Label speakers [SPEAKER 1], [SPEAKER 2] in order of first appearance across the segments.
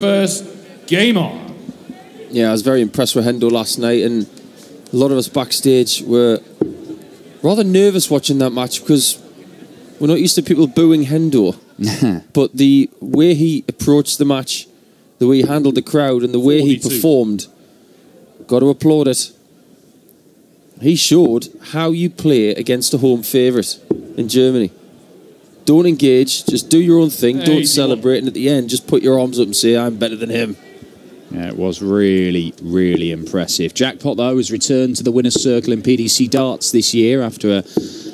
[SPEAKER 1] First, game on.
[SPEAKER 2] Yeah, I was very impressed with Hendo last night, and a lot of us backstage were rather nervous watching that match because we're not used to people booing Hendo. but the way he approached the match, the way he handled the crowd, and the way he performed, got to applaud it. He showed how you play against a home favourite in Germany. Don't engage, just do your own thing,
[SPEAKER 1] Hey,
[SPEAKER 2] don't celebrate, and at the end, just put your arms up and say, I'm better than him.
[SPEAKER 3] Yeah, it was really, really impressive. Jackpot, though, has returned to the winner's circle in PDC darts this year after a,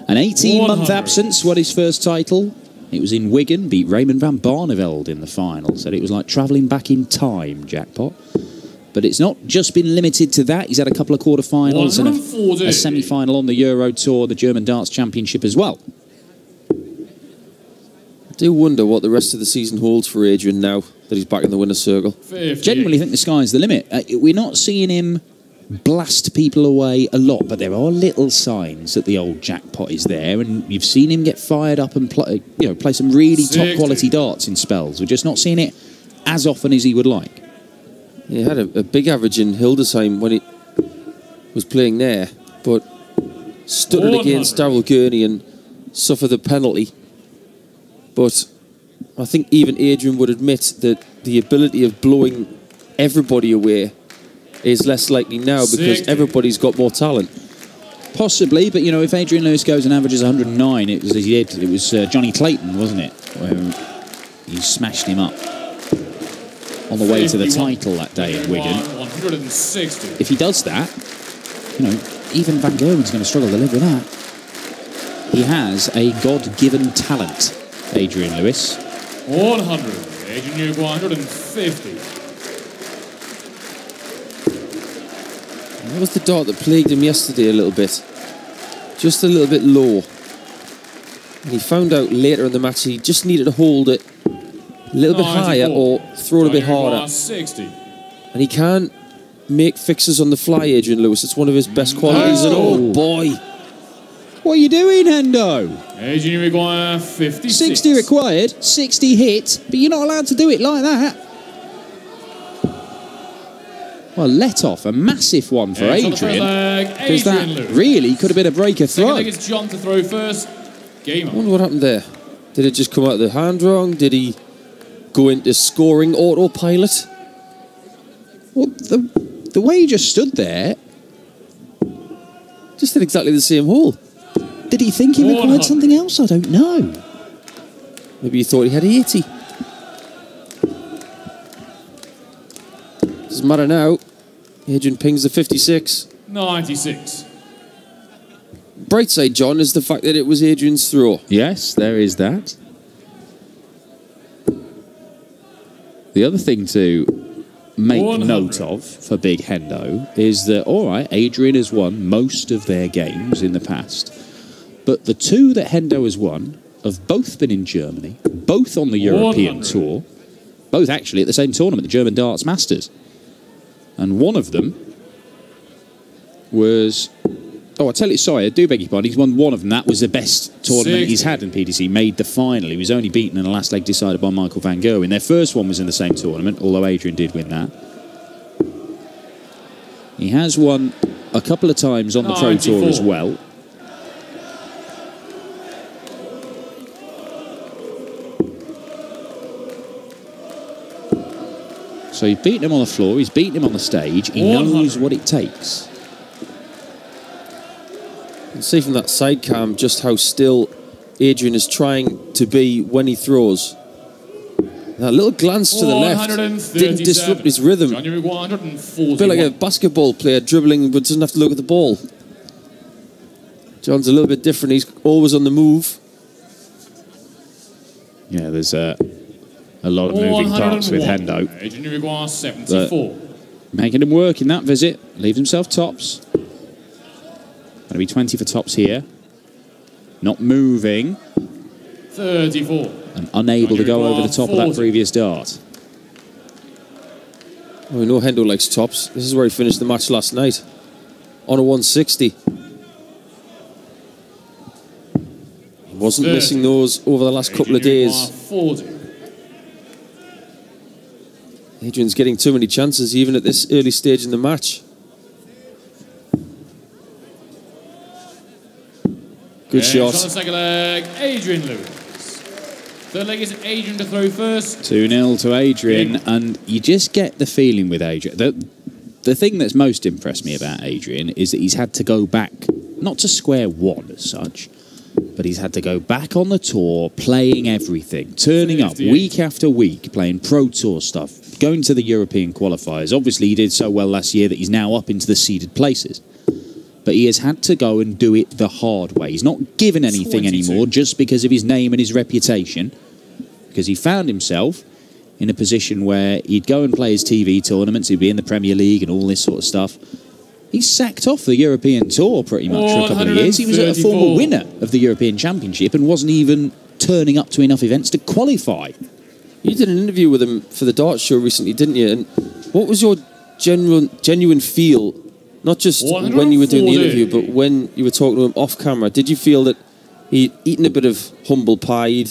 [SPEAKER 3] an 18 month absence. Won his first title. It was in Wigan, beat Raymond van Barneveld in the final. Said it was like travelling back in time, Jackpot. But it's not just been limited to that. He's had a couple of quarterfinals and a, a semi final on the Euro Tour, the German Darts Championship as well.
[SPEAKER 2] I do wonder what the rest of the season holds for Adrian now that he's back in the winner's circle.
[SPEAKER 1] 58.
[SPEAKER 3] Genuinely think the sky's the limit. Uh, we're not seeing him blast people away a lot, but there are little signs that the old jackpot is there, and you've seen him get fired up and play, you know, play some really top quality darts in spells. We're just not seeing it as often as he would like.
[SPEAKER 2] He had a, a big average in Hildesheim when he was playing there, but stood it against Daryl Gurney and suffered the penalty. But I think even Adrian would admit that the ability of blowing everybody away is less likely now because
[SPEAKER 1] 60.
[SPEAKER 2] everybody's got more talent.
[SPEAKER 3] Possibly, but you know, if Adrian Lewis goes and averages 109, it was he did. It was uh, Jonny Clayton, wasn't it? Where he smashed him up on the way to the title that day in Wigan.
[SPEAKER 1] 160.
[SPEAKER 3] if he does that, you know, even Van Gerwen's going to struggle to live with that. He has a God-given talent, Adrian Lewis.
[SPEAKER 1] 100. Adrian Newell 150.
[SPEAKER 2] That was the dart that plagued him yesterday a little bit. Just a little bit low. And he found out later in the match he just needed to hold it a little bit higher or throw it a bit harder.
[SPEAKER 1] 60.
[SPEAKER 2] And he can't make fixes on the fly, Adrian Lewis. It's one of his best qualities. And oh boy,
[SPEAKER 3] What are you doing, Hendo?
[SPEAKER 1] Adrian Newell 56.
[SPEAKER 3] 60 required, 60 hit, but you're not allowed to do it like that. Well, let off, a massive one for
[SPEAKER 1] Yeah, it's on the first
[SPEAKER 3] Adrian.
[SPEAKER 1] leg,
[SPEAKER 3] Because that
[SPEAKER 1] Lewis.
[SPEAKER 3] really could have been a breaker
[SPEAKER 1] Second
[SPEAKER 3] I
[SPEAKER 1] think it's John to throw first. Game
[SPEAKER 2] I
[SPEAKER 1] on.
[SPEAKER 2] wonder what happened there. Did it just come out of the hand wrong? Did he go into scoring autopilot?
[SPEAKER 3] Well, the, the way he just stood there,
[SPEAKER 2] Just did exactly the same hole.
[SPEAKER 3] Did he think he
[SPEAKER 1] 100.
[SPEAKER 3] required something else? I don't know.
[SPEAKER 2] Maybe he thought he had 80. Doesn't matter now. Adrian pings the 56.
[SPEAKER 1] 96.
[SPEAKER 2] Bright side, John, is the fact that it was Adrian's throw.
[SPEAKER 3] Yes, there is that. The other thing to make
[SPEAKER 1] 100.
[SPEAKER 3] note of for Big Hendo is that, all right, Adrian has won most of their games in the past, but the two that Hendo has won have both been in Germany, both on the European
[SPEAKER 1] 100.
[SPEAKER 3] tour, both actually at the same tournament, the German Darts Masters. And one of them was Oh, I tell you, sorry, I do beg your pardon. He's won one of them. That was the best tournament he's had in PDC. Made the final. He was only beaten in the last leg decided by Michael Van Gerwen. Their first one was in the same tournament, although Adrian did win that. He has won a couple of times on the Pro Tour as well. So he's beaten him on the floor. He's beaten him on the stage. He knows what it takes.
[SPEAKER 2] You can see from that side cam just how still Adrian is trying to be when he throws. That little glance to the left
[SPEAKER 1] 137.
[SPEAKER 2] didn't disrupt his rhythm.
[SPEAKER 1] John Newell 140.
[SPEAKER 2] A bit like a basketball player dribbling but doesn't have to look at the ball. John's a little bit different. He's always on the move.
[SPEAKER 3] Yeah, there's a, a lot of moving parts with Hendo.
[SPEAKER 1] Adrian Newell 74.
[SPEAKER 3] Making him work in that visit. Leaves himself tops. Going to be 20 for tops here. Not moving
[SPEAKER 1] 34.
[SPEAKER 3] and unable to go over the top of that previous dart.
[SPEAKER 2] Oh, well, we know Hendo likes tops. This is where he finished the match last night. On a 160. He wasn't
[SPEAKER 1] 30.
[SPEAKER 2] missing those over the last couple of days.
[SPEAKER 1] 40.
[SPEAKER 2] Adrian's getting too many chances even at this early stage in the match. Good
[SPEAKER 1] And On the
[SPEAKER 2] shot.
[SPEAKER 1] second leg, Adrian Lewis. Third leg is Adrian to throw first.
[SPEAKER 3] 2 0 to Adrian, and you just get the feeling with Adrian. The, the thing that's most impressed me about Adrian is that he's had to go back, not to square one as such, but he's had to go back on the tour, playing everything, turning up week after week, playing Pro Tour stuff, going to the European qualifiers. Obviously, he did so well last year that he's now up into the seeded places. But he has had to go and do it the hard way. He's not given anything
[SPEAKER 1] 22.
[SPEAKER 3] anymore just because of his name and his reputation because he found himself in a position where he'd go and play his TV tournaments, he'd be in the Premier League and all this sort of stuff. He's sacked off the European Tour pretty much for a couple of years. He was a former winner of the European Championship and wasn't even turning up to enough events to qualify.
[SPEAKER 2] You did an interview with him for the Dart Show recently, didn't you? And what was your genuine genuine feel, not just when you were doing the interview, but when you were talking to him off camera? Did you feel that he'd eaten a bit of humble pie, he'd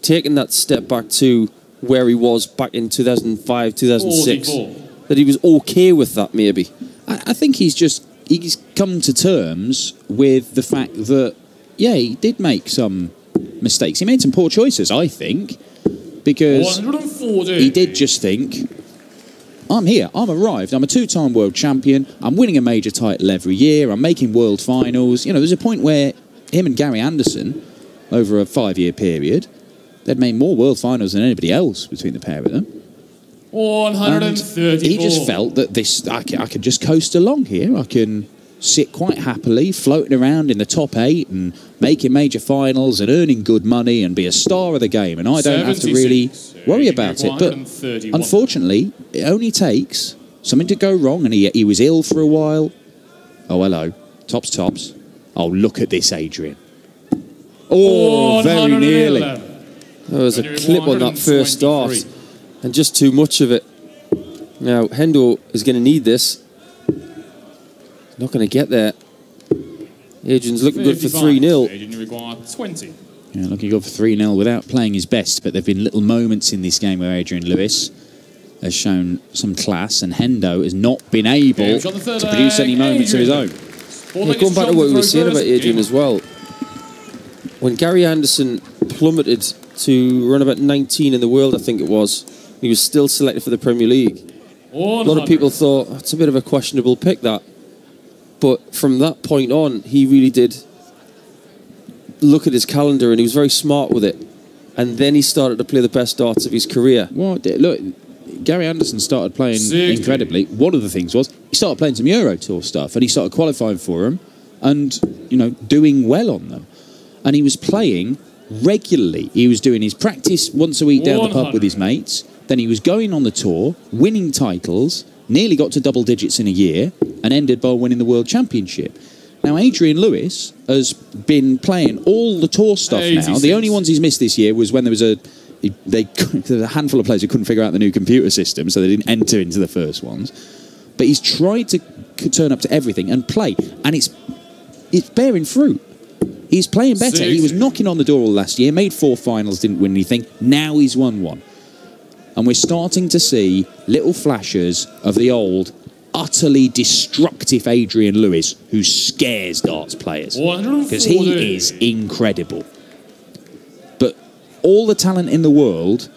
[SPEAKER 2] taken that step back to where he was back in 2005, 2006?
[SPEAKER 1] 44.
[SPEAKER 2] That he was okay with that, maybe?
[SPEAKER 3] I, I think he's just he's come to terms with the fact that yeah, he did make some mistakes. He made some poor choices, I think, because he did just think, I'm here, I'm arrived, I'm a two time world champion, I'm winning a major title every year, I'm making world finals. You know, there's a point where him and Gary Anderson, over a five year period, they'd made more world finals than anybody else between the pair of them. And he just felt that this, I can, I can just coast along here, I can sit quite happily floating around in the top eight and making major finals and earning good money and be a star of the game. And I don't have to really worry about it. But unfortunately it only takes something to go wrong. And he, he was ill for a while. Oh hello. Tops tops. Oh look at this Adrian. Oh very nearly.
[SPEAKER 2] There was a clip on that first start,
[SPEAKER 1] 123.
[SPEAKER 2] And just too much of it. Now, Hendo is going to need this. Not going to get there. Adrian's looking good for 3 0.
[SPEAKER 1] Adrian Uruguay 20.
[SPEAKER 3] Yeah, looking good for 3 0 without playing his best, but there have been little moments in this game where Adrian Lewis has shown some class, and Hendo has not been able
[SPEAKER 1] Yeah,
[SPEAKER 3] to
[SPEAKER 1] shot the third
[SPEAKER 3] produce
[SPEAKER 1] leg,
[SPEAKER 3] any moments of his own.
[SPEAKER 1] Fourth
[SPEAKER 2] Yeah,
[SPEAKER 1] leg
[SPEAKER 2] going back to what we were saying about Adrian
[SPEAKER 1] Game
[SPEAKER 2] as well. When Gary Anderson plummeted to run about 19 in the world, I think it was, he was still selected for the Premier League. A lot of people thought it's a bit of a questionable pick, that. But from that point on, he really did look at his calendar and he was very smart with it. And then he started to play the best darts of his career.
[SPEAKER 3] Well, look, Gary Anderson started playing
[SPEAKER 1] 60.
[SPEAKER 3] incredibly. One of the things was he started playing some Euro Tour stuff, and he started qualifying for them, and you know doing well on them. And he was playing regularly. He was doing his practice once a week down the pub with his mates. Then he was going on the tour, winning titles, nearly got to double digits in a year, and ended by winning the World Championship. Now, Adrian Lewis has been playing all the tour stuff now.
[SPEAKER 1] 86.
[SPEAKER 3] The only ones he's missed this year was when there was a they there was a handful of players who couldn't figure out the new computer system, so they didn't enter into the first ones. But he's tried to turn up to everything and play, and it's it's bearing fruit. He's playing better. He was knocking on the door all last year, made four finals, didn't win anything. Now he's won one. And we're starting to see little flashes of the old, utterly destructive Adrian Lewis who scares darts players. Because he is incredible. But all the talent in the world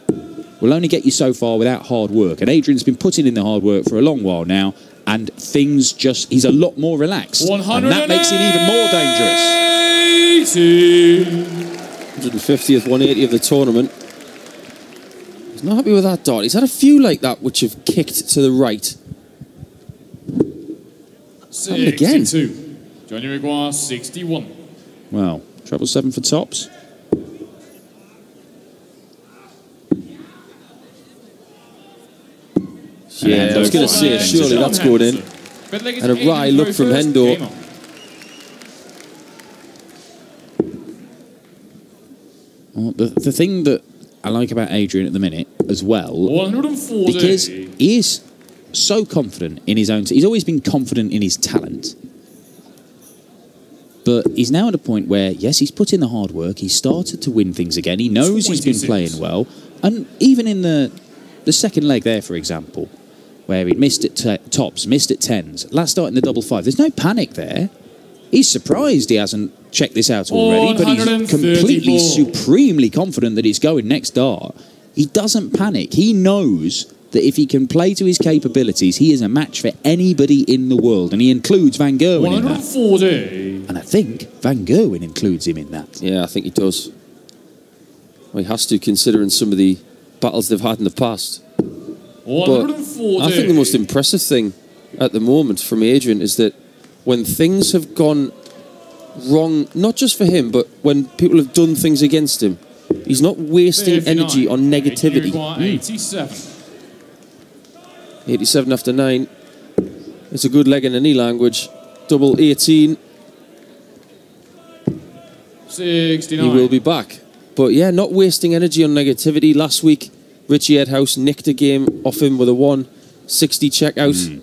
[SPEAKER 3] will only get you so far without hard work. And Adrian's been putting in the hard work for a long while now, and things just, he's a lot more relaxed. And that makes him even more dangerous.
[SPEAKER 1] 80.
[SPEAKER 2] 150th, 180 of the tournament. He's not happy with that dart. He's had a few like that which have kicked to the right. Happened again.
[SPEAKER 1] 62. John Uruguay 61.
[SPEAKER 3] Well, treble seven for tops.
[SPEAKER 2] Yeah, I was going to
[SPEAKER 3] Hendo
[SPEAKER 2] say, surely that's going in. And a wry look from Hendo.
[SPEAKER 3] Well, the, the thing that I like about Adrian at the minute as well
[SPEAKER 1] 140.
[SPEAKER 3] because he is so confident in his own. He's always been confident in his talent, but he's now at a point where yes, he's put in the hard work. He's started to win things again. He knows he's been playing well, and even in the the second leg there, for example, where he missed at tops, missed at tens, last start in the double five. There's no panic there. He's surprised he hasn't checked this out oh, already, but he's
[SPEAKER 1] 134.
[SPEAKER 3] completely supremely confident that he's going next dart. He doesn't panic. He knows that if he can play to his capabilities, he is a match for anybody in the world, and he includes Van Gerwen in that.
[SPEAKER 1] 140.
[SPEAKER 3] And I think Van Gerwen includes him in that.
[SPEAKER 2] Yeah, I think he does. Well, he has to, considering some of the battles they've had in the past. But I think the most impressive thing at the moment from Adrian is that when things have gone wrong, not just for him, but when people have done things against him, he's not wasting energy on negativity.
[SPEAKER 1] Require hmm. 87.
[SPEAKER 2] 87 after 9. It's a good leg in any language. Double 18.
[SPEAKER 1] 69.
[SPEAKER 2] He will be back. But yeah, not wasting energy on negativity. Last week, Richie Edhouse nicked a game off him with a 160 checkout. Hmm.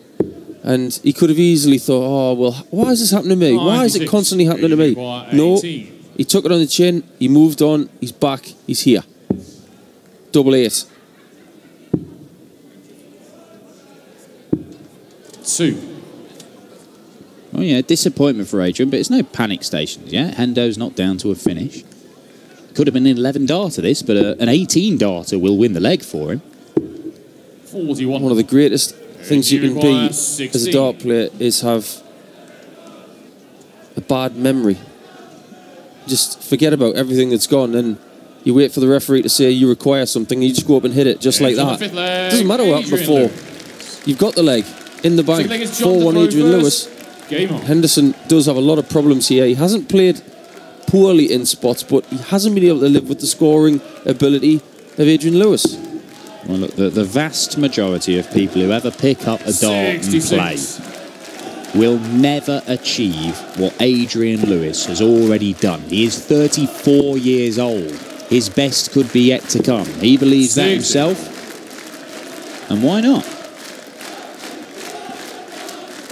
[SPEAKER 2] And he could have easily thought, oh, well, why is this happening to me? Why is it constantly happening to me? No, he took it on the chin, he moved on, he's back, he's here. Double eight.
[SPEAKER 1] Two.
[SPEAKER 3] Oh yeah, disappointment for Adrian, but it's no panic stations yet. Hendo's not down to a finish. Could have been an 11 darter this, but uh, an 18 darter will win the leg for him.
[SPEAKER 1] 41.
[SPEAKER 2] One of the greatest things you can be
[SPEAKER 1] requires
[SPEAKER 2] as a
[SPEAKER 1] 16.
[SPEAKER 2] dart player is have a bad memory. Just forget about everything that's gone and you wait for the referee to say you require something and you just go up and hit it just like
[SPEAKER 1] It's on the
[SPEAKER 2] that.
[SPEAKER 1] leg,
[SPEAKER 2] Doesn't matter what happened before. You've got the leg in the bank.
[SPEAKER 1] Second leg is John
[SPEAKER 2] 4 1 Adrian. Lewis. Henderson does have a lot of problems here. He hasn't played poorly in spots, but he hasn't been able to live with the scoring ability of Adrian Lewis.
[SPEAKER 3] Well, look, the, the vast majority of people who ever pick up a dart and play will never achieve what Adrian Lewis has already done. He is 34 years old. His best could be yet to come. He believes that himself. And why not?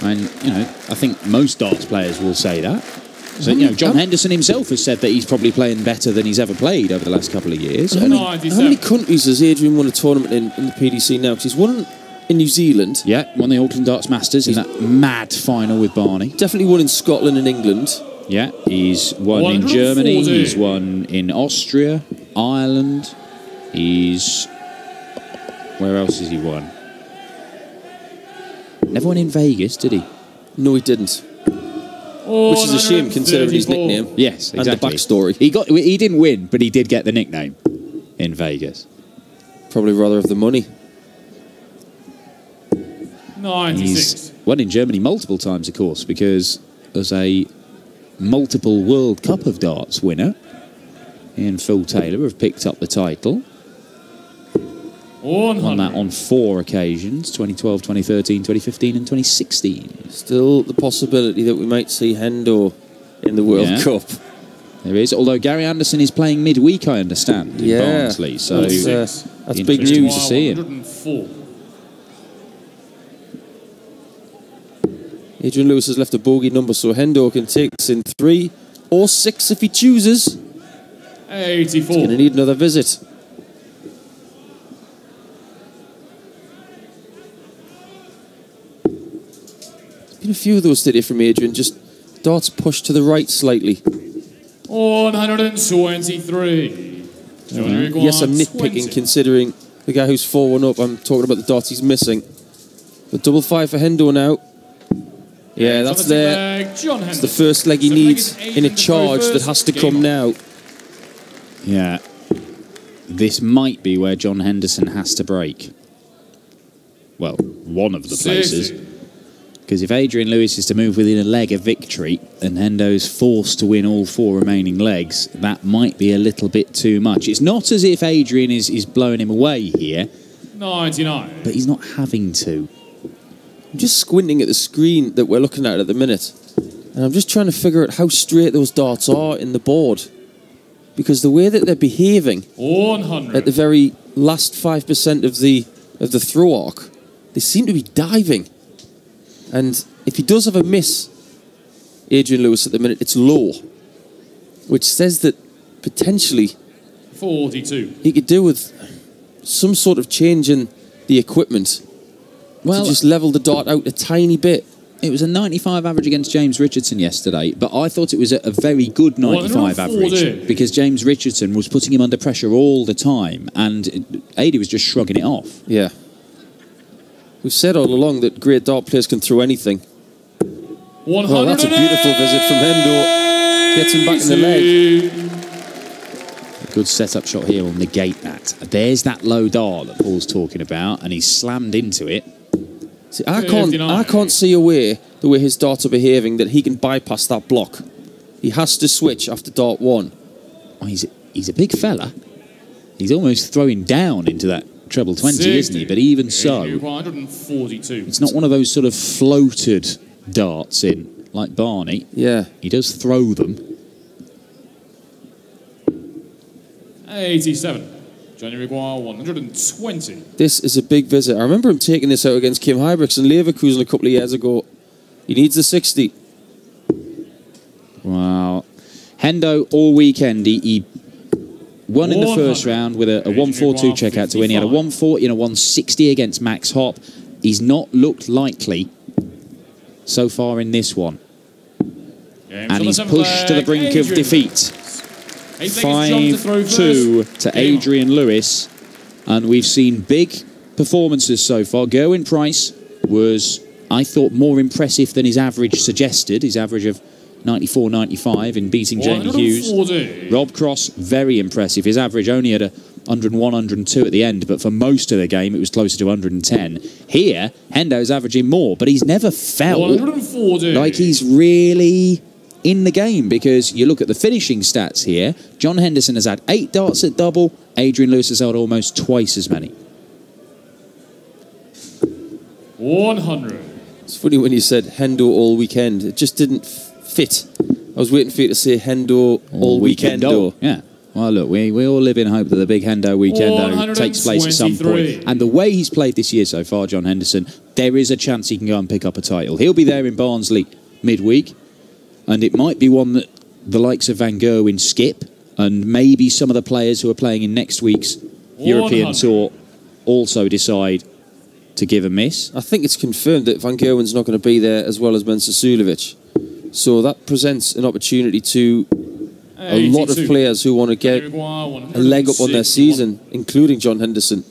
[SPEAKER 3] And, you know, I think most darts players will say that. So, you know, John Henderson himself has said that he's probably playing better than he's ever played over the last couple of years.
[SPEAKER 2] How
[SPEAKER 3] And,
[SPEAKER 2] many, how many countries has Adrian won a tournament in, in the PDC now? 'Cause he's won in New Zealand,
[SPEAKER 3] yeah, won the Auckland Darts Masters in that mad final with Barney.
[SPEAKER 2] definitely won in Scotland and England.
[SPEAKER 3] Yeah, he's won in Germany, he's won in Austria, Ireland, he's. Where else has he won? Never won in Vegas, did he?
[SPEAKER 2] No, he didn't. Which is a shame considering his nickname.
[SPEAKER 3] Yes, exactly.
[SPEAKER 2] And the backstory.
[SPEAKER 3] He got. He didn't win, but he did get the nickname in Vegas.
[SPEAKER 2] Probably rather of the money.
[SPEAKER 1] 96.
[SPEAKER 3] He's won in Germany multiple times, of course, because as a multiple World Cup of Darts winner, he and Phil Taylor have picked up the title. Won that on four occasions 2012, 2013, 2015, and 2016.
[SPEAKER 2] Still the possibility that we might see Hendo in the World
[SPEAKER 3] Yeah.
[SPEAKER 2] Cup.
[SPEAKER 3] There is, although Gary Anderson is playing midweek, I understand, in
[SPEAKER 2] Yeah.
[SPEAKER 3] Barnsley. So
[SPEAKER 2] That's, uh, that's big news.
[SPEAKER 3] to see him.
[SPEAKER 2] Adrian Lewis has left a bogey number, so Hendo can take this in three or six if he chooses.
[SPEAKER 1] 84.
[SPEAKER 2] Going to need another visit. Been a few of those today from Adrian, just darts pushed to the right slightly.
[SPEAKER 1] 123. Johnny requires
[SPEAKER 2] Yes, I'm nitpicking
[SPEAKER 1] 20.
[SPEAKER 2] considering the guy who's 4 1 up. I'm talking about the darts he's missing. But double five for Hendo now. Yeah, that's
[SPEAKER 1] the
[SPEAKER 2] there. It's the first leg he
[SPEAKER 1] Second leg
[SPEAKER 2] needs
[SPEAKER 1] is
[SPEAKER 2] in a
[SPEAKER 1] Adrian to throw
[SPEAKER 2] charge that has to come
[SPEAKER 1] on.
[SPEAKER 2] now.
[SPEAKER 3] Yeah, this might be where John Henderson has to break. Well, one of the places.
[SPEAKER 1] 60.
[SPEAKER 3] Because if Adrian Lewis is to move within a leg of victory and Hendo's forced to win all four remaining legs, that might be a little bit too much. It's not as if Adrian is, is blowing him away here,
[SPEAKER 1] 99.
[SPEAKER 3] but he's not having to.
[SPEAKER 2] I'm just squinting at the screen that we're looking at at the minute. And I'm just trying to figure out how straight those darts are in the board. Because the way that they're behaving
[SPEAKER 1] 100.
[SPEAKER 2] at the very last 5% of the of the throw arc, they seem to be diving. And if he does have a miss, Adrian Lewis at the minute, it's low. Which says that potentially
[SPEAKER 1] 42.
[SPEAKER 2] he could do with some sort of change in the equipment
[SPEAKER 3] Well,
[SPEAKER 2] to just level the dart out a tiny bit.
[SPEAKER 3] it was a 95 average against James Richardson yesterday, but I thought it was a, a very good 95 average because James Richardson was putting him under pressure all the time, and Adi was just shrugging it off.
[SPEAKER 2] Yeah. We've said all along that great dart players can throw anything.
[SPEAKER 1] 100
[SPEAKER 2] Well, that's a beautiful visit from Hendo. Gets him back in the leg.
[SPEAKER 3] A good setup shot here will negate that. There's that low dart that Paul's talking about, and he's slammed into it.
[SPEAKER 2] See, I can't, I can't see a way, the way his darts are behaving, that he can bypass that block. He has to switch after dart one.
[SPEAKER 3] Oh, he's, he's a big fella. He's almost throwing down into that treble 20, isn't he? But even so, it's not one of those sort of floated darts in like Barney.
[SPEAKER 2] Yeah.
[SPEAKER 3] He does throw them.
[SPEAKER 1] 87. Johnny Maguire, 120.
[SPEAKER 2] This is a big visit. I remember him taking this out against Kim Huybrechts and Leverkusen a couple of years ago. He needs the 60.
[SPEAKER 3] Wow. Hendo all weekend, he, he won in the first round with a, a 142 checkout to win. He had a 140 and a 160 against Max Hopp. He's not looked likely so far in this one.
[SPEAKER 1] Games
[SPEAKER 3] And he's pushed to the brink of defeat.
[SPEAKER 1] Lewis. Eighth leg is jumped to throw
[SPEAKER 3] 5
[SPEAKER 1] first.
[SPEAKER 3] 2 to
[SPEAKER 1] on.
[SPEAKER 3] Adrian Lewis. And we've seen big performances so far. Gerwyn Price was, I thought, more impressive than his average suggested. His average of 94 95 in beating Jamie Hughes. Rob Cross, very impressive. His average only at a 101, 102 at the end, but for most of the game it was closer to 110. Here, Hendo's averaging more, but he's never felt like he's really in the game because you look at the finishing stats here. John Henderson has had eight darts at double. Adrian Lewis has had almost twice as many.
[SPEAKER 1] 100.
[SPEAKER 2] It's funny when you said Hendo all weekend. It just didn't f- fit. I was waiting for you to say Hendo all, weekendo.
[SPEAKER 3] Yeah. Well, look, we, we all live in hope that the big Hendo weekend takes place at some point. And the way he's played this year so far, John Henderson, there is a chance he can go and pick up a title. He'll be there in Barnsley midweek, and it might be one that the likes of Van Gerwen skip, and maybe some of the players who are playing in next week's European Tour also decide to give a miss.
[SPEAKER 2] I think it's confirmed that Van Gerwen's not going to be there as well as Mensur Suljović. So that presents an opportunity to a lot of players who want to get a leg up on their season, including John Henderson.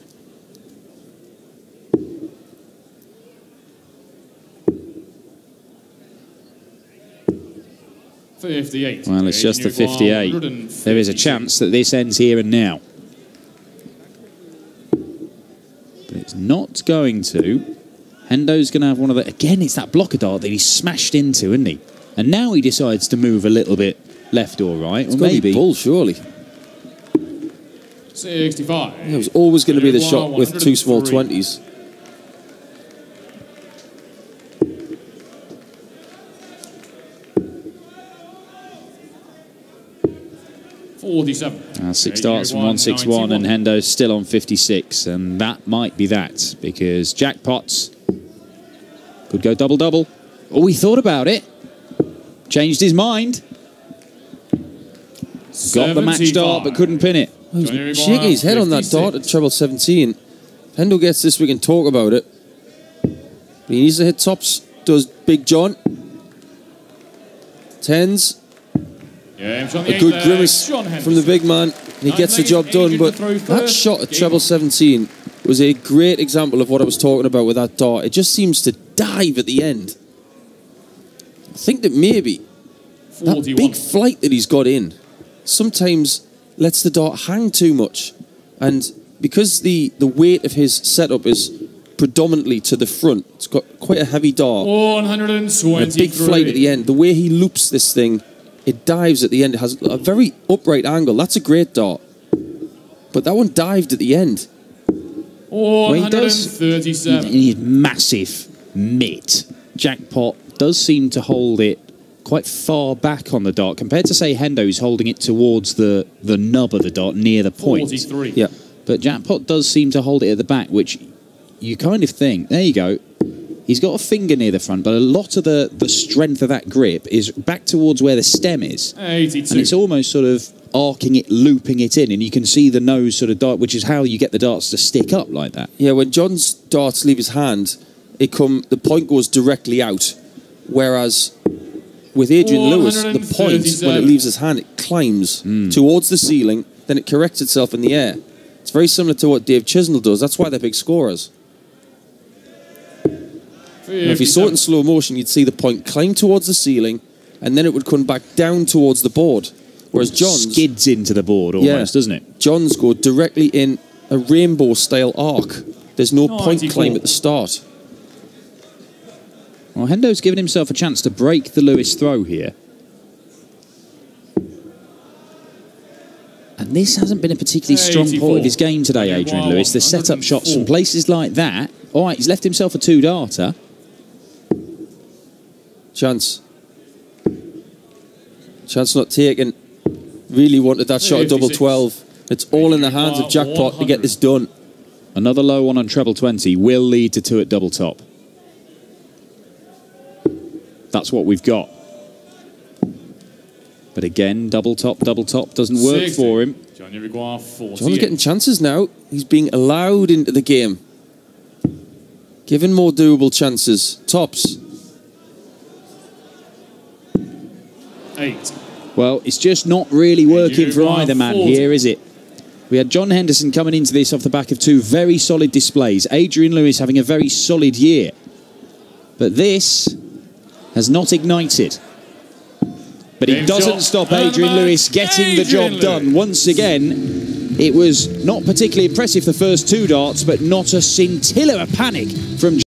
[SPEAKER 1] Fifty-eight.
[SPEAKER 3] Well, it's just the 58. There is a chance that this ends here and now. But it's not going to. Hendo's going to have one of the. Again, it's that blocker dart that he smashed into, isn't he? And now he decides to move a little bit left or right.
[SPEAKER 2] It's
[SPEAKER 3] or
[SPEAKER 2] got to be
[SPEAKER 3] maybe.
[SPEAKER 2] bull, surely.
[SPEAKER 1] Sixty-five.
[SPEAKER 2] It was always going to be the shot with two small
[SPEAKER 1] 103.
[SPEAKER 2] 20s.
[SPEAKER 3] Uh,
[SPEAKER 1] Forty-seven.
[SPEAKER 3] six
[SPEAKER 1] Johnny
[SPEAKER 3] starts from 161, and
[SPEAKER 1] 91.
[SPEAKER 3] Hendo's still on 56. And that might be that because Jack Potts could go double double. Oh, he thought about it, changed his mind, got the match
[SPEAKER 1] 75.
[SPEAKER 3] dart but couldn't pin it.
[SPEAKER 2] He was
[SPEAKER 1] Johnny
[SPEAKER 2] shaking his head on that
[SPEAKER 1] 56.
[SPEAKER 2] dart at treble 17. Hendo gets this, we can talk about it. But he needs to hit tops, does Big John. Tens,
[SPEAKER 1] James on the
[SPEAKER 2] a good
[SPEAKER 1] leg,
[SPEAKER 2] grimace
[SPEAKER 1] John
[SPEAKER 2] from the big man. He
[SPEAKER 1] Nine
[SPEAKER 2] gets the job done, but that shot at treble 17 was a great example of what I was talking about with that dart. It just seems to dive at the end. I think that maybe that big flight that he's got in sometimes lets the dart hang too much. And because the, the weight of his setup is predominantly to the front, it's got quite a heavy dart.
[SPEAKER 1] 123.
[SPEAKER 2] and a big flight at the end. The way he loops this thing, it dives at the end. It has a very upright angle. That's a great dart. But that one dived at the end.
[SPEAKER 3] he does-
[SPEAKER 1] 137.
[SPEAKER 3] He massive mitt. Jackpot does seem to hold it quite far back on the dart compared to say Hendo, who's holding it towards the the nub of the dart near the point.
[SPEAKER 1] 43.
[SPEAKER 2] Yeah.
[SPEAKER 3] But Jackpot does seem to hold it at the back, which you kind of think, there you go. He's got a finger near the front, but a lot of the, the strength of that grip is back towards where the stem is.
[SPEAKER 1] 82.
[SPEAKER 3] And it's almost sort of arcing it, looping it in, and you can see the nose sort of dart, which is how you get the darts to stick up like that.
[SPEAKER 2] Yeah, when John's darts leave his hand, it come the point goes directly out, whereas with Adrian Lewis, the point when it leaves his hand, it climbs
[SPEAKER 3] Hmm.
[SPEAKER 2] towards the ceiling, then it corrects itself in the air. It's very similar to what Dave Chisnall does. That's why they're big scorers. And if you saw it in slow motion, you'd see the point climb towards the ceiling, and then it would come back down towards the board. Whereas John's
[SPEAKER 3] skids into the board almost, doesn't it?
[SPEAKER 2] John's go directly in a rainbow style arc. There's no point
[SPEAKER 1] 94.
[SPEAKER 2] climb at the start.
[SPEAKER 3] Well, Hendo's given himself a chance to break the Lewis throw here. And this hasn't been a particularly strong point
[SPEAKER 1] 84.
[SPEAKER 3] of his game today, Adrian
[SPEAKER 1] Wow,
[SPEAKER 3] Lewis. The set-up shots from places like that. All right, he's left himself a two-darter.
[SPEAKER 2] Chance. Chance not taken. Really wanted that shot at double 12. It's all in the hands of Jackpot to get this done.
[SPEAKER 3] Another low one on treble 20 will lead to two at double top. That's what we've got. But again, double top, double top doesn't work
[SPEAKER 1] 60.
[SPEAKER 3] for him.
[SPEAKER 1] Johnny Riguar, 48.
[SPEAKER 2] John's getting chances now. He's being allowed into the game. Given more doable chances. Tops.
[SPEAKER 1] Eight.
[SPEAKER 3] Well, it's just not really working for either man
[SPEAKER 1] Forty.
[SPEAKER 3] here, is it? We had John Henderson coming into this off the back of two very solid displays. Adrian Lewis having a very solid year. But this has not ignited. But it
[SPEAKER 1] Game
[SPEAKER 3] doesn't
[SPEAKER 1] shot.
[SPEAKER 3] stop Adrian Lewis getting the job done. Once again, it was not particularly impressive the first two darts, but not a scintilla of panic from